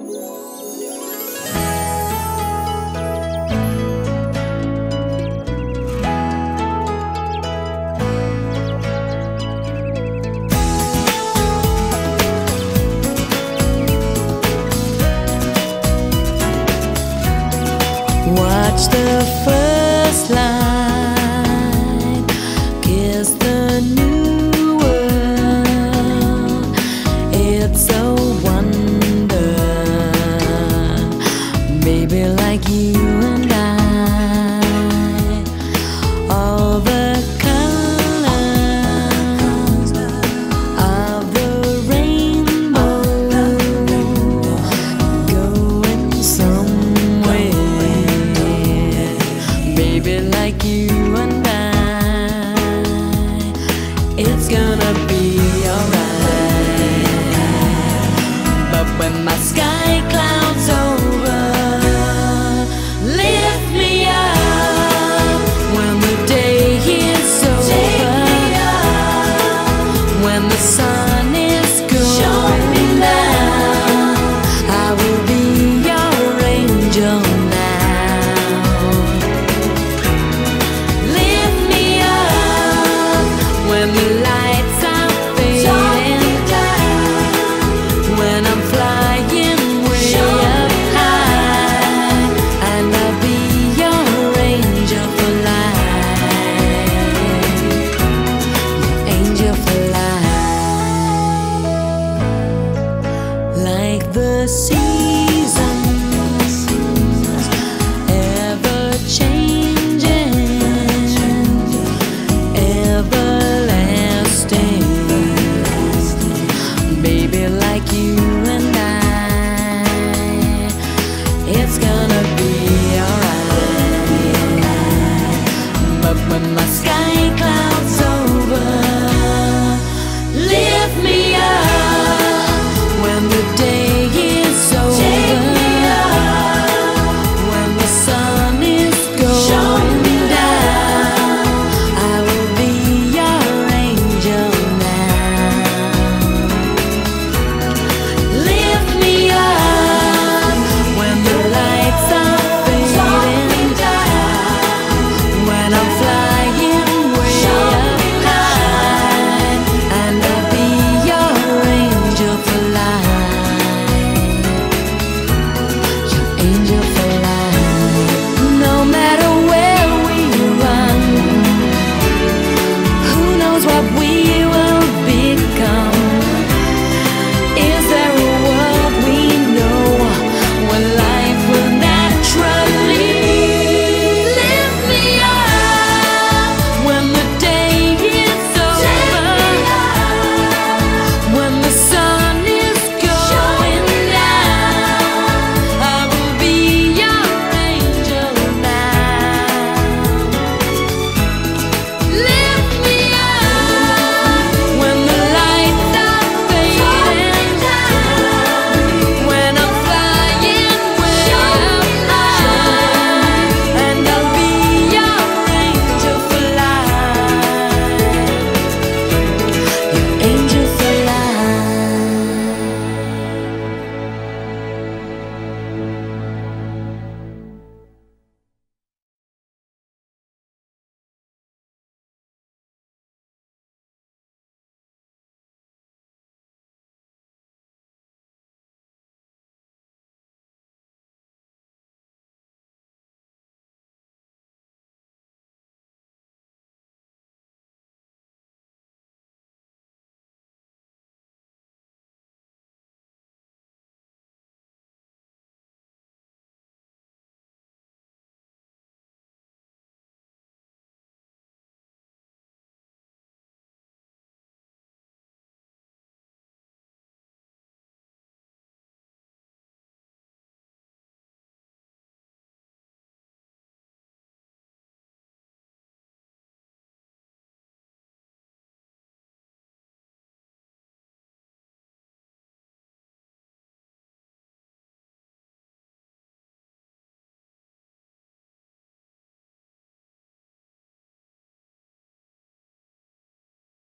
Watch the gonna be alright. But when my sky clouds the sea.